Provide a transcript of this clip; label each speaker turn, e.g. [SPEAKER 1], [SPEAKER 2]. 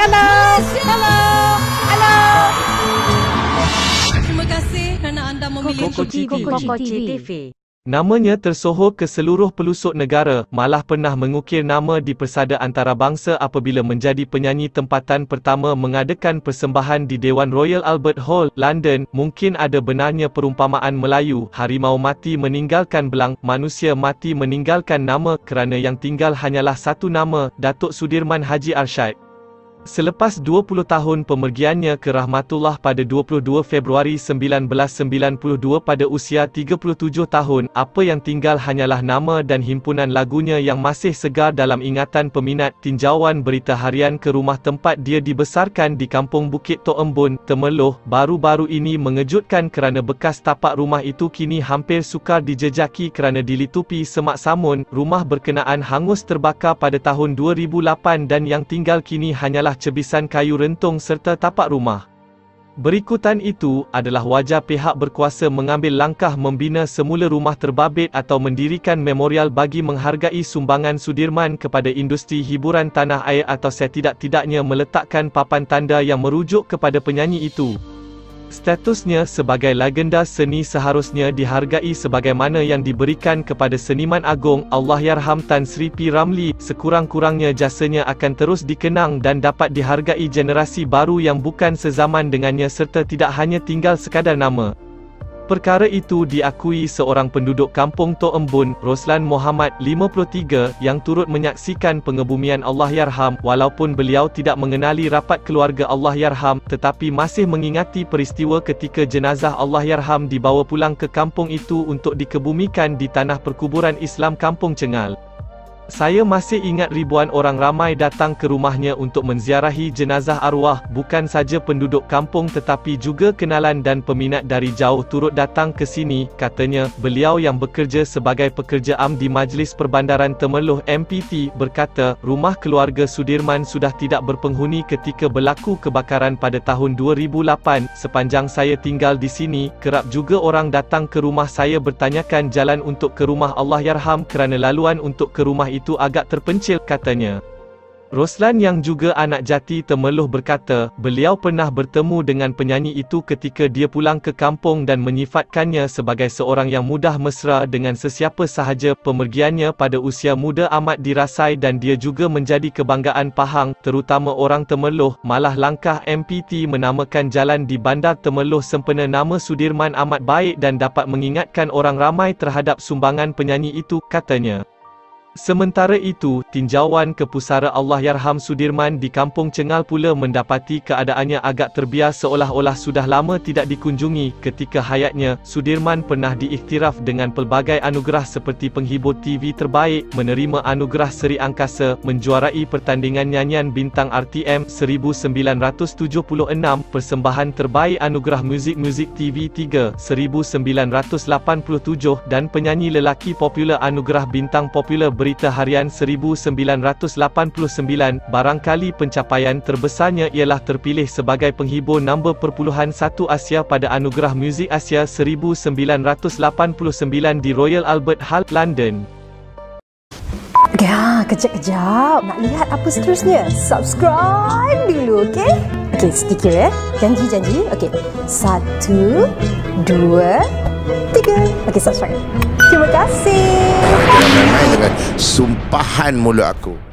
[SPEAKER 1] Hello. Hello. Hello.
[SPEAKER 2] Terima kasih kerana anda memilih
[SPEAKER 3] Koko TV.
[SPEAKER 1] Koko TV.
[SPEAKER 3] Namanya tersohor ke seluruh pelosok negara, malah pernah mengukir nama di persada antarabangsa apabila menjadi penyanyi tempatan pertama mengadakan persembahan di Dewan Royal Albert Hall, London. Mungkin ada benarnya perumpamaan Melayu, harimau mati meninggalkan belang, manusia mati meninggalkan nama kerana yang tinggal hanyalah satu nama, Datuk Sudirman Haji Arsyad. Selepas 20 tahun pemergiannya ke Rahmatullah pada 22 Februari 1992 pada usia 37 tahun, apa yang tinggal hanyalah nama dan himpunan lagunya yang masih segar dalam ingatan peminat tinjauan berita harian ke rumah tempat dia dibesarkan di Kampung Bukit Tok Embun, Temeloh, baru-baru ini mengejutkan kerana bekas tapak rumah itu kini hampir sukar dijejaki kerana dilitupi semak samun, rumah berkenaan hangus terbakar pada tahun 2008 dan yang tinggal kini hanyalah adalah cebisan kayu rentung serta tapak rumah. Berikutan itu adalah wajah pihak berkuasa mengambil langkah membina semula rumah terbabit atau mendirikan memorial bagi menghargai sumbangan Sudirman kepada industri hiburan tanah air atau setidak-tidaknya meletakkan papan tanda yang merujuk kepada penyanyi itu. Statusnya sebagai legenda seni seharusnya dihargai sebagaimana yang diberikan kepada seniman agung Allahyarham Tan Sri P. Ramli. Sekurang-kurangnya jasanya akan terus dikenang dan dapat dihargai generasi baru yang bukan sezaman dengannya serta tidak hanya tinggal sekadar nama. Perkara itu diakui seorang penduduk kampung Tok Embun, Roslan Muhammad, 53, yang turut menyaksikan pengebumian Allahyarham, walaupun beliau tidak mengenali rapat keluarga Allahyarham, tetapi masih mengingati peristiwa ketika jenazah Allahyarham dibawa pulang ke kampung itu untuk dikebumikan di tanah perkuburan Islam Kampung Cengal. Saya masih ingat ribuan orang ramai datang ke rumahnya untuk menziarahi jenazah arwah, bukan saja penduduk kampung tetapi juga kenalan dan peminat dari jauh turut datang ke sini, katanya. Beliau yang bekerja sebagai pekerja am di Majlis Perbandaran Temeloh MPT berkata, rumah keluarga Sudirman sudah tidak berpenghuni ketika berlaku kebakaran pada tahun 2008. Sepanjang saya tinggal di sini, kerap juga orang datang ke rumah saya bertanyakan jalan untuk ke rumah Allahyarham kerana laluan untuk ke rumah itu itu agak terpencil, katanya. Roslan yang juga anak jati Temeloh berkata, beliau pernah bertemu dengan penyanyi itu ketika dia pulang ke kampung dan menyifatkannya sebagai seorang yang mudah mesra dengan sesiapa sahaja. Pemergiannya pada usia muda amat dirasai dan dia juga menjadi kebanggaan Pahang, terutama orang Temeloh. Malah langkah MPT menamakan jalan di bandar Temeloh sempena nama Sudirman amat baik dan dapat mengingatkan orang ramai terhadap sumbangan penyanyi itu, katanya. Sementara itu, tinjauan ke pusara Allahyarham Sudirman di Kampung Cengal pula mendapati keadaannya agak terbiar seolah-olah sudah lama tidak dikunjungi. Ketika hayatnya, Sudirman pernah diiktiraf dengan pelbagai anugerah seperti penghibur TV terbaik, menerima anugerah Seri Angkasa, menjuarai pertandingan nyanyian bintang RTM 1976, persembahan terbaik anugerah muzik-muzik TV 3 1987 dan penyanyi lelaki popular anugerah bintang popular Berita Harian 1989, barangkali pencapaian terbesarnya ialah terpilih sebagai penghibur nombor perpuluhan satu Asia pada Anugerah Muzik Asia 1989 di Royal Albert Hall, London.
[SPEAKER 1] Ya, kejap-kejap. Nak lihat apa seterusnya? Subscribe dulu, okey? Okey, sedikit ya. Janji-janji. Okey. Satu, dua, Okey, subscribe. Terima kasih.
[SPEAKER 4] Dengan sumpahan mulut aku.